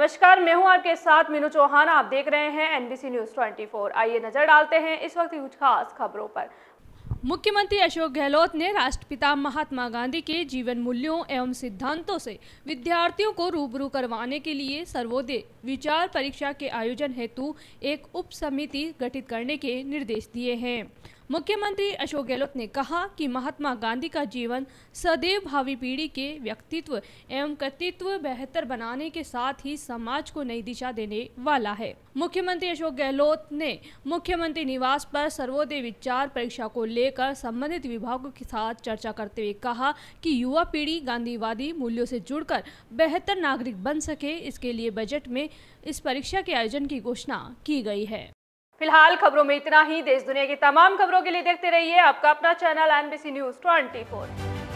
नमस्कार, मैं हूँ आपके साथ मीनू चौहान, आप देख रहे हैं एनबीसी न्यूज़ 24 आइए नज़र डालते हैं इस वक्त की कुछ खास खबरों पर। मुख्यमंत्री अशोक गहलोत ने राष्ट्रपिता महात्मा गांधी के जीवन मूल्यों एवं सिद्धांतों से विद्यार्थियों को रूबरू करवाने के लिए सर्वोदय विचार परीक्षा के आयोजन हेतु एक उप समिति गठित करने के निर्देश दिए हैं। मुख्यमंत्री अशोक गहलोत ने कहा कि महात्मा गांधी का जीवन सदैव भावी पीढ़ी के व्यक्तित्व एवं कृतित्व बेहतर बनाने के साथ ही समाज को नई दिशा देने वाला है। मुख्यमंत्री अशोक गहलोत ने मुख्यमंत्री निवास पर सर्वोदय विचार परीक्षा को लेकर संबंधित विभागों के साथ चर्चा करते हुए कहा कि युवा पीढ़ी गांधीवादी मूल्यों से जुड़कर बेहतर नागरिक बन सके। इसके लिए बजट में इस परीक्षा के आयोजन की घोषणा की गई है। फ़िलहाल खबरों में इतना ही। देश दुनिया की तमाम खबरों के लिए देखते रहिए आपका अपना चैनल एनबीसी न्यूज़ 24